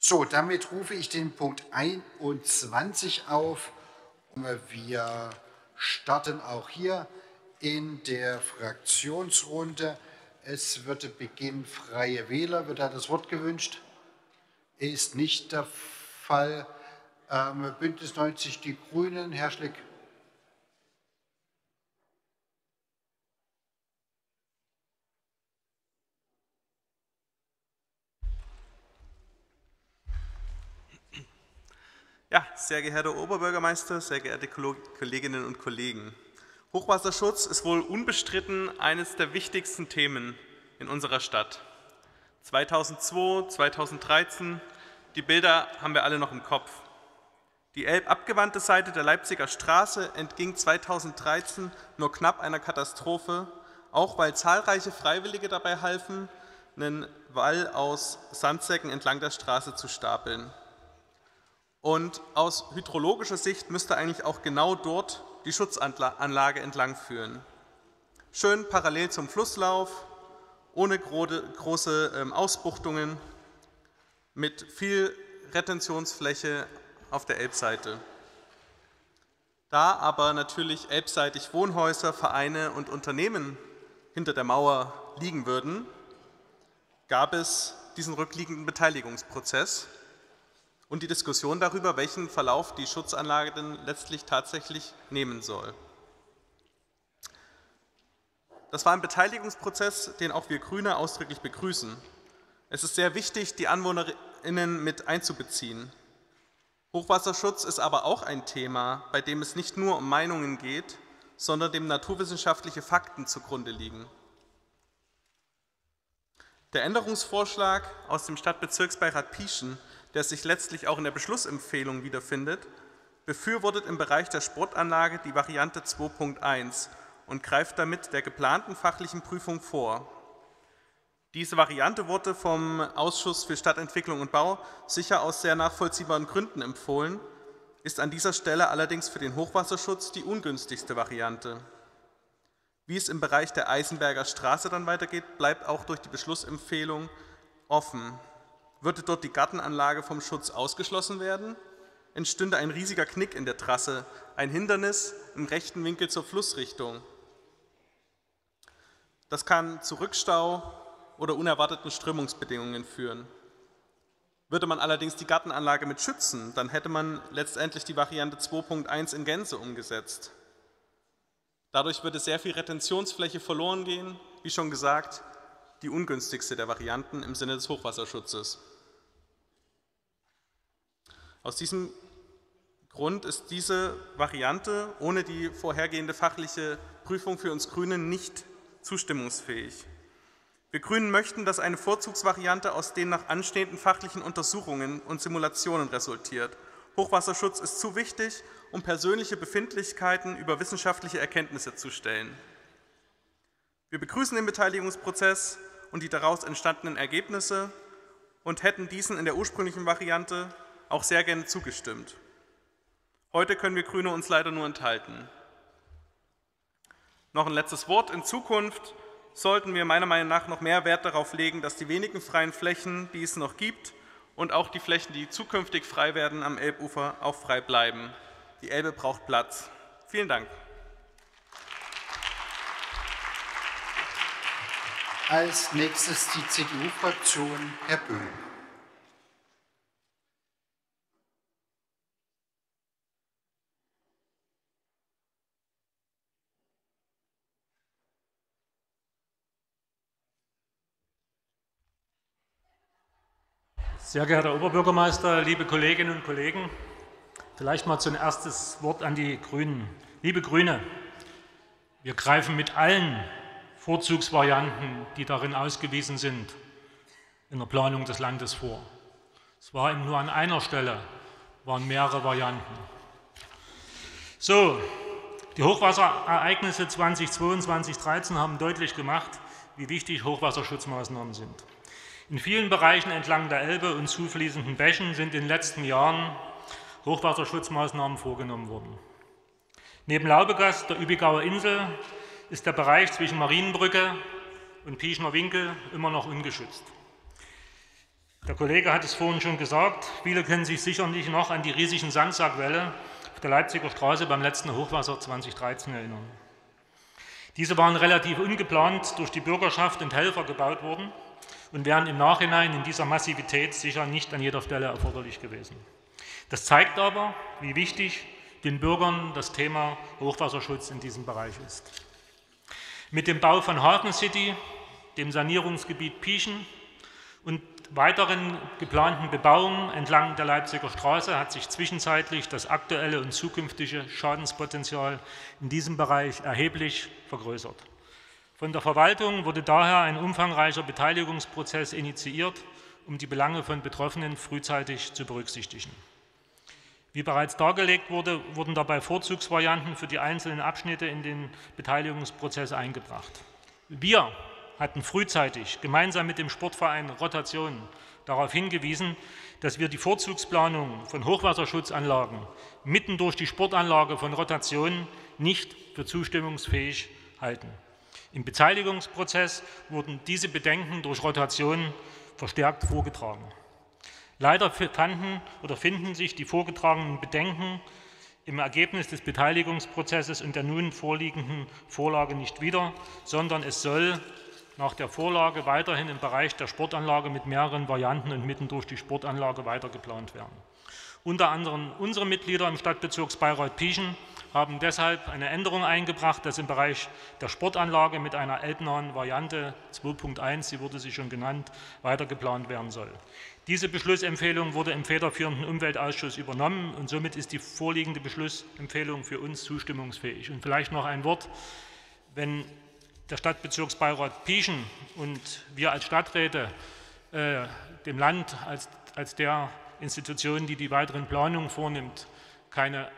So, damit rufe ich den Punkt 21 auf. Wir starten auch hier in der Fraktionsrunde. Es würde beginnen Freie Wähler. Wird da das Wort gewünscht? Ist nicht der Fall. Ähm, Bündnis 90 Die Grünen, Herr Schlick. Ja, sehr geehrter Oberbürgermeister, sehr geehrte Kolleginnen und Kollegen. Hochwasserschutz ist wohl unbestritten eines der wichtigsten Themen in unserer Stadt. 2002, 2013, die Bilder haben wir alle noch im Kopf. Die elbabgewandte Seite der Leipziger Straße entging 2013 nur knapp einer Katastrophe, auch weil zahlreiche Freiwillige dabei halfen, einen Wall aus Sandsäcken entlang der Straße zu stapeln. Und aus hydrologischer Sicht müsste eigentlich auch genau dort die Schutzanlage entlang führen. Schön parallel zum Flusslauf, ohne große ähm, Ausbuchtungen, mit viel Retentionsfläche auf der Elbseite. Da aber natürlich elbseitig Wohnhäuser, Vereine und Unternehmen hinter der Mauer liegen würden, gab es diesen rückliegenden Beteiligungsprozess und die Diskussion darüber, welchen Verlauf die Schutzanlage denn letztlich tatsächlich nehmen soll. Das war ein Beteiligungsprozess, den auch wir Grüne ausdrücklich begrüßen. Es ist sehr wichtig, die AnwohnerInnen mit einzubeziehen. Hochwasserschutz ist aber auch ein Thema, bei dem es nicht nur um Meinungen geht, sondern dem naturwissenschaftliche Fakten zugrunde liegen. Der Änderungsvorschlag aus dem Stadtbezirksbeirat Pieschen der sich letztlich auch in der Beschlussempfehlung wiederfindet, befürwortet im Bereich der Sportanlage die Variante 2.1 und greift damit der geplanten fachlichen Prüfung vor. Diese Variante wurde vom Ausschuss für Stadtentwicklung und Bau sicher aus sehr nachvollziehbaren Gründen empfohlen, ist an dieser Stelle allerdings für den Hochwasserschutz die ungünstigste Variante. Wie es im Bereich der Eisenberger Straße dann weitergeht, bleibt auch durch die Beschlussempfehlung offen. Würde dort die Gartenanlage vom Schutz ausgeschlossen werden, entstünde ein riesiger Knick in der Trasse, ein Hindernis im rechten Winkel zur Flussrichtung. Das kann zu Rückstau oder unerwarteten Strömungsbedingungen führen. Würde man allerdings die Gartenanlage mit schützen, dann hätte man letztendlich die Variante 2.1 in Gänze umgesetzt. Dadurch würde sehr viel Retentionsfläche verloren gehen, wie schon gesagt, die ungünstigste der Varianten im Sinne des Hochwasserschutzes. Aus diesem Grund ist diese Variante ohne die vorhergehende fachliche Prüfung für uns Grünen nicht zustimmungsfähig. Wir Grünen möchten, dass eine Vorzugsvariante aus den nach anstehenden fachlichen Untersuchungen und Simulationen resultiert. Hochwasserschutz ist zu wichtig, um persönliche Befindlichkeiten über wissenschaftliche Erkenntnisse zu stellen. Wir begrüßen den Beteiligungsprozess und die daraus entstandenen Ergebnisse und hätten diesen in der ursprünglichen Variante auch sehr gerne zugestimmt. Heute können wir Grüne uns leider nur enthalten. Noch ein letztes Wort. In Zukunft sollten wir meiner Meinung nach noch mehr Wert darauf legen, dass die wenigen freien Flächen, die es noch gibt, und auch die Flächen, die zukünftig frei werden am Elbufer, auch frei bleiben. Die Elbe braucht Platz. Vielen Dank. Als nächstes die CDU-Fraktion, Herr Böhm. Sehr geehrter Oberbürgermeister, liebe Kolleginnen und Kollegen, vielleicht mal zum erstes Wort an die Grünen. Liebe Grüne, wir greifen mit allen Vorzugsvarianten, die darin ausgewiesen sind, in der Planung des Landes vor. Es war eben nur an einer Stelle, waren mehrere Varianten. So, die Hochwasserereignisse 2022 2013 haben deutlich gemacht, wie wichtig Hochwasserschutzmaßnahmen sind. In vielen Bereichen entlang der Elbe und zufließenden Bächen sind in den letzten Jahren Hochwasserschutzmaßnahmen vorgenommen worden. Neben Laubegast, der Übigauer Insel, ist der Bereich zwischen Marienbrücke und Pieschner Winkel immer noch ungeschützt. Der Kollege hat es vorhin schon gesagt, viele können sich sicherlich noch an die riesigen Sandsackwelle auf der Leipziger Straße beim letzten Hochwasser 2013 erinnern. Diese waren relativ ungeplant durch die Bürgerschaft und Helfer gebaut worden und wären im Nachhinein in dieser Massivität sicher nicht an jeder Stelle erforderlich gewesen. Das zeigt aber, wie wichtig den Bürgern das Thema Hochwasserschutz in diesem Bereich ist. Mit dem Bau von Hafen City, dem Sanierungsgebiet Pieschen und weiteren geplanten Bebauungen entlang der Leipziger Straße hat sich zwischenzeitlich das aktuelle und zukünftige Schadenspotenzial in diesem Bereich erheblich vergrößert. Von der Verwaltung wurde daher ein umfangreicher Beteiligungsprozess initiiert, um die Belange von Betroffenen frühzeitig zu berücksichtigen. Wie bereits dargelegt wurde, wurden dabei Vorzugsvarianten für die einzelnen Abschnitte in den Beteiligungsprozess eingebracht. Wir hatten frühzeitig gemeinsam mit dem Sportverein Rotation darauf hingewiesen, dass wir die Vorzugsplanung von Hochwasserschutzanlagen mitten durch die Sportanlage von Rotation nicht für zustimmungsfähig halten. Im Beteiligungsprozess wurden diese Bedenken durch Rotation verstärkt vorgetragen. Leider fanden oder finden sich die vorgetragenen Bedenken im Ergebnis des Beteiligungsprozesses und der nun vorliegenden Vorlage nicht wieder, sondern es soll nach der Vorlage weiterhin im Bereich der Sportanlage mit mehreren Varianten und mitten durch die Sportanlage weiter geplant werden. Unter anderem unsere Mitglieder im Stadtbezirksbeirat Pieschen haben deshalb eine Änderung eingebracht, dass im Bereich der Sportanlage mit einer älteren Variante 2.1, sie wurde sie schon genannt, weiter geplant werden soll. Diese Beschlussempfehlung wurde im federführenden Umweltausschuss übernommen und somit ist die vorliegende Beschlussempfehlung für uns zustimmungsfähig. Und vielleicht noch ein Wort, wenn der Stadtbezirksbeirat Pieschen und wir als Stadträte äh, dem Land als, als der Institution, die die weiteren Planungen vornimmt, keine,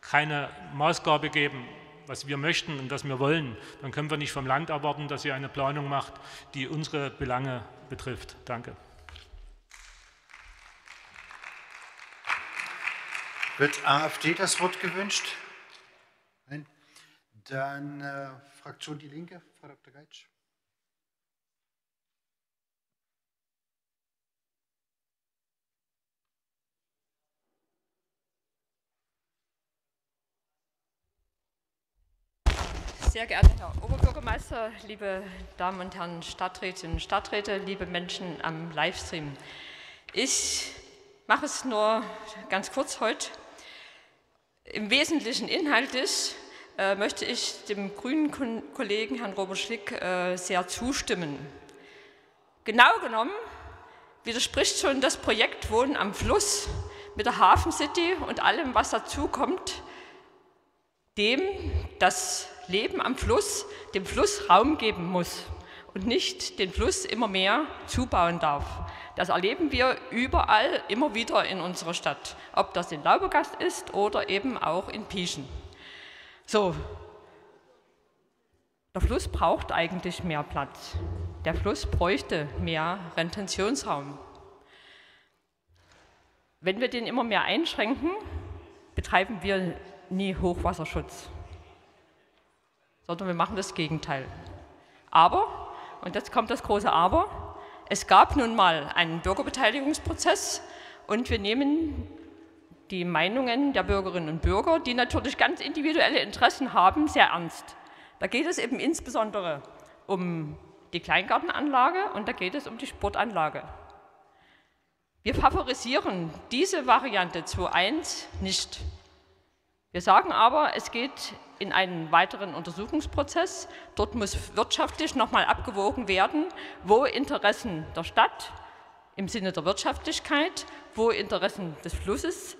keine Maßgabe geben, was wir möchten und was wir wollen, dann können wir nicht vom Land erwarten, dass sie eine Planung macht, die unsere Belange betrifft. Danke. Wird AfD das Wort gewünscht? Nein. Dann äh, Fraktion Die Linke, Frau Dr. Geitsch. Sehr geehrter Herr Oberbürgermeister, liebe Damen und Herren Stadträtinnen und Stadträte, liebe Menschen am Livestream. Ich mache es nur ganz kurz heute. Im Wesentlichen inhaltlich äh, möchte ich dem grünen Kollegen Herrn Robert Schlick äh, sehr zustimmen. Genau genommen widerspricht schon das Projekt Wohnen am Fluss mit der Hafen City und allem, was dazu kommt, dem das Leben am Fluss dem Fluss Raum geben muss und nicht den Fluss immer mehr zubauen darf. Das erleben wir überall immer wieder in unserer Stadt, ob das in Laubergast ist oder eben auch in Pieschen. So, der Fluss braucht eigentlich mehr Platz. Der Fluss bräuchte mehr Retentionsraum. Wenn wir den immer mehr einschränken, betreiben wir nie Hochwasserschutz, sondern wir machen das Gegenteil. Aber, und jetzt kommt das große Aber, es gab nun mal einen Bürgerbeteiligungsprozess und wir nehmen die Meinungen der Bürgerinnen und Bürger, die natürlich ganz individuelle Interessen haben, sehr ernst. Da geht es eben insbesondere um die Kleingartenanlage und da geht es um die Sportanlage. Wir favorisieren diese Variante 2.1 nicht. Wir sagen aber, es geht in einen weiteren Untersuchungsprozess. Dort muss wirtschaftlich nochmal abgewogen werden, wo Interessen der Stadt im Sinne der Wirtschaftlichkeit, wo Interessen des Flusses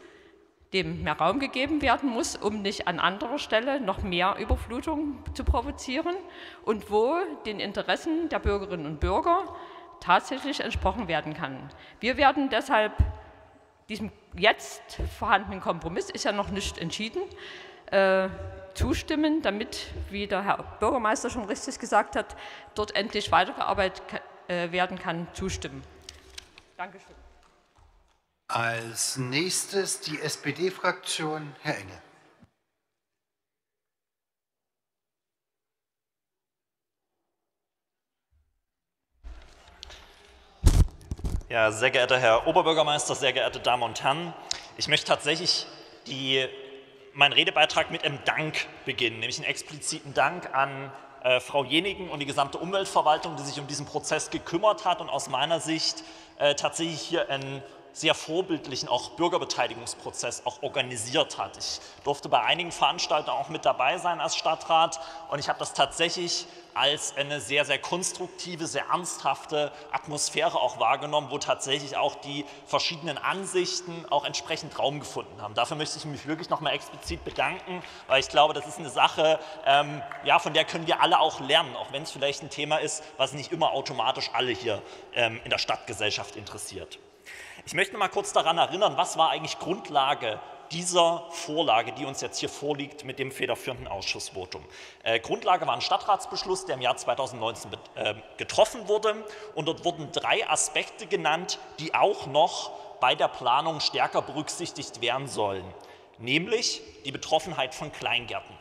dem mehr Raum gegeben werden muss, um nicht an anderer Stelle noch mehr Überflutung zu provozieren und wo den Interessen der Bürgerinnen und Bürger tatsächlich entsprochen werden kann. Wir werden deshalb diesem jetzt vorhandenen Kompromiss, ist ja noch nicht entschieden, äh, zustimmen, damit, wie der Herr Bürgermeister schon richtig gesagt hat, dort endlich weitergearbeitet äh, werden kann, zustimmen. Dankeschön. Als nächstes die SPD-Fraktion, Herr Engel. Ja, sehr geehrter Herr Oberbürgermeister, sehr geehrte Damen und Herren, ich möchte tatsächlich die, meinen Redebeitrag mit einem Dank beginnen, nämlich einen expliziten Dank an äh, Frau Jenigen und die gesamte Umweltverwaltung, die sich um diesen Prozess gekümmert hat und aus meiner Sicht äh, tatsächlich hier ein sehr vorbildlichen auch Bürgerbeteiligungsprozess auch organisiert hat. Ich durfte bei einigen Veranstaltungen auch mit dabei sein als Stadtrat und ich habe das tatsächlich als eine sehr, sehr konstruktive, sehr ernsthafte Atmosphäre auch wahrgenommen, wo tatsächlich auch die verschiedenen Ansichten auch entsprechend Raum gefunden haben. Dafür möchte ich mich wirklich nochmal explizit bedanken, weil ich glaube, das ist eine Sache, ähm, ja, von der können wir alle auch lernen, auch wenn es vielleicht ein Thema ist, was nicht immer automatisch alle hier ähm, in der Stadtgesellschaft interessiert. Ich möchte mal kurz daran erinnern, was war eigentlich Grundlage dieser Vorlage, die uns jetzt hier vorliegt mit dem federführenden Ausschussvotum. Äh, Grundlage war ein Stadtratsbeschluss, der im Jahr 2019 äh, getroffen wurde. Und dort wurden drei Aspekte genannt, die auch noch bei der Planung stärker berücksichtigt werden sollen. Nämlich die Betroffenheit von Kleingärten.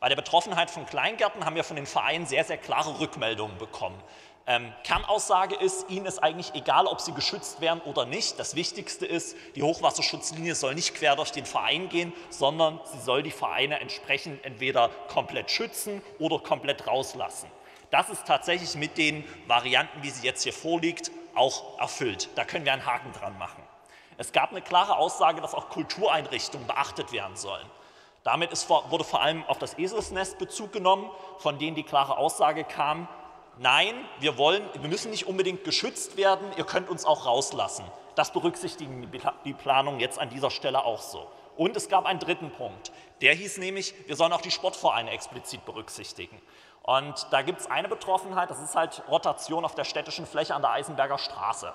Bei der Betroffenheit von Kleingärten haben wir von den Vereinen sehr, sehr klare Rückmeldungen bekommen. Ähm, Kernaussage ist, Ihnen ist eigentlich egal, ob Sie geschützt werden oder nicht. Das Wichtigste ist, die Hochwasserschutzlinie soll nicht quer durch den Verein gehen, sondern sie soll die Vereine entsprechend entweder komplett schützen oder komplett rauslassen. Das ist tatsächlich mit den Varianten, wie sie jetzt hier vorliegt, auch erfüllt. Da können wir einen Haken dran machen. Es gab eine klare Aussage, dass auch Kultureinrichtungen beachtet werden sollen. Damit ist, wurde vor allem auf das Eselsnest Bezug genommen, von denen die klare Aussage kam, nein, wir, wollen, wir müssen nicht unbedingt geschützt werden, ihr könnt uns auch rauslassen. Das berücksichtigen die Planungen jetzt an dieser Stelle auch so. Und es gab einen dritten Punkt. Der hieß nämlich, wir sollen auch die Sportvereine explizit berücksichtigen. Und da gibt es eine Betroffenheit, das ist halt Rotation auf der städtischen Fläche an der Eisenberger Straße.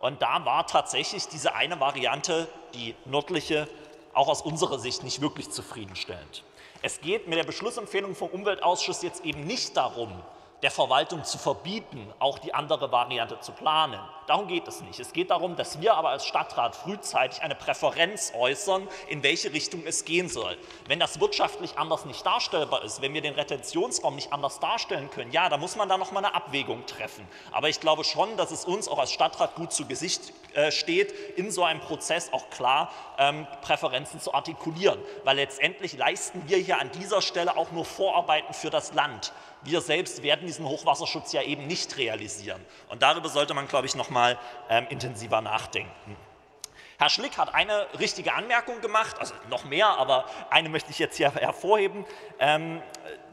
Und da war tatsächlich diese eine Variante, die nördliche, auch aus unserer Sicht nicht wirklich zufriedenstellend. Es geht mit der Beschlussempfehlung vom Umweltausschuss jetzt eben nicht darum, der Verwaltung zu verbieten, auch die andere Variante zu planen. Darum geht es nicht. Es geht darum, dass wir aber als Stadtrat frühzeitig eine Präferenz äußern, in welche Richtung es gehen soll. Wenn das wirtschaftlich anders nicht darstellbar ist, wenn wir den Retentionsraum nicht anders darstellen können, ja, da muss man da noch mal eine Abwägung treffen. Aber ich glaube schon, dass es uns auch als Stadtrat gut zu Gesicht äh, steht, in so einem Prozess auch klar ähm, Präferenzen zu artikulieren. Weil letztendlich leisten wir hier an dieser Stelle auch nur Vorarbeiten für das Land. Wir selbst werden diesen Hochwasserschutz ja eben nicht realisieren. Und darüber sollte man, glaube ich, noch mal ähm, intensiver nachdenken. Herr Schlick hat eine richtige Anmerkung gemacht, also noch mehr, aber eine möchte ich jetzt hier hervorheben. Ähm,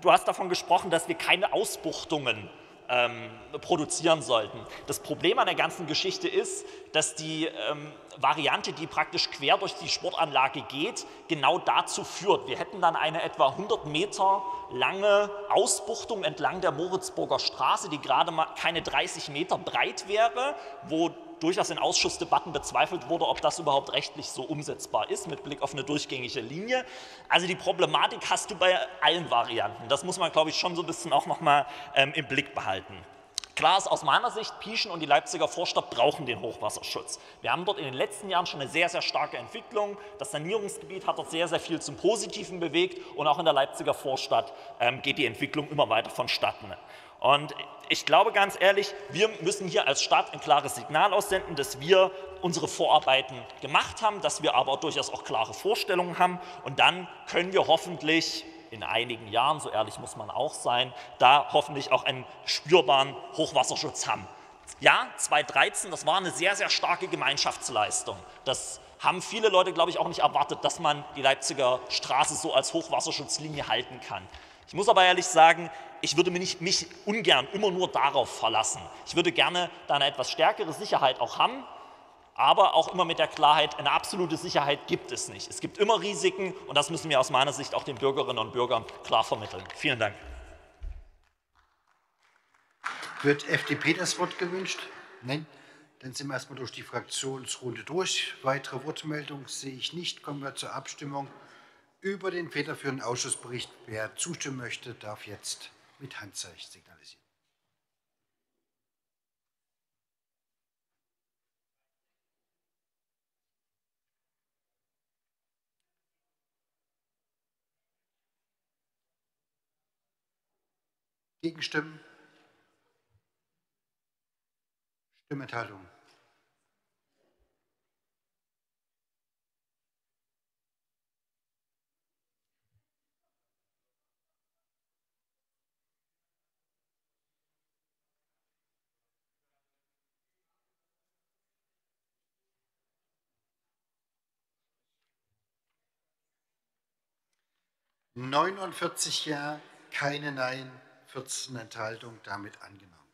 du hast davon gesprochen, dass wir keine Ausbuchtungen ähm, produzieren sollten. Das Problem an der ganzen Geschichte ist, dass die ähm, Variante, die praktisch quer durch die Sportanlage geht, genau dazu führt. Wir hätten dann eine etwa 100 Meter lange Ausbuchtung entlang der Moritzburger Straße, die gerade mal keine 30 Meter breit wäre, wo durchaus in Ausschussdebatten bezweifelt wurde, ob das überhaupt rechtlich so umsetzbar ist mit Blick auf eine durchgängige Linie. Also die Problematik hast du bei allen Varianten. Das muss man, glaube ich, schon so ein bisschen auch noch mal ähm, im Blick behalten. Klar ist aus meiner Sicht, Pieschen und die Leipziger Vorstadt brauchen den Hochwasserschutz. Wir haben dort in den letzten Jahren schon eine sehr, sehr starke Entwicklung. Das Sanierungsgebiet hat dort sehr, sehr viel zum Positiven bewegt und auch in der Leipziger Vorstadt ähm, geht die Entwicklung immer weiter vonstatten. Und ich glaube ganz ehrlich, wir müssen hier als Stadt ein klares Signal aussenden, dass wir unsere Vorarbeiten gemacht haben, dass wir aber durchaus auch klare Vorstellungen haben. Und dann können wir hoffentlich in einigen Jahren, so ehrlich muss man auch sein, da hoffentlich auch einen spürbaren Hochwasserschutz haben. Ja, 2013, das war eine sehr, sehr starke Gemeinschaftsleistung. Das haben viele Leute, glaube ich, auch nicht erwartet, dass man die Leipziger Straße so als Hochwasserschutzlinie halten kann. Ich muss aber ehrlich sagen, ich würde mich, mich ungern immer nur darauf verlassen. Ich würde gerne da eine etwas stärkere Sicherheit auch haben, aber auch immer mit der Klarheit, eine absolute Sicherheit gibt es nicht. Es gibt immer Risiken und das müssen wir aus meiner Sicht auch den Bürgerinnen und Bürgern klar vermitteln. Vielen Dank. Wird FDP das Wort gewünscht? Nein. Dann sind wir erstmal durch die Fraktionsrunde durch. Weitere Wortmeldungen sehe ich nicht. Kommen wir zur Abstimmung über den federführenden Ausschussbericht. Wer zustimmen möchte, darf jetzt mit Handzeichen signalisieren. Gegenstimmen? Stimmenthaltung. Neunundvierzig Ja, keine Nein, 14 Enthaltungen, damit angenommen.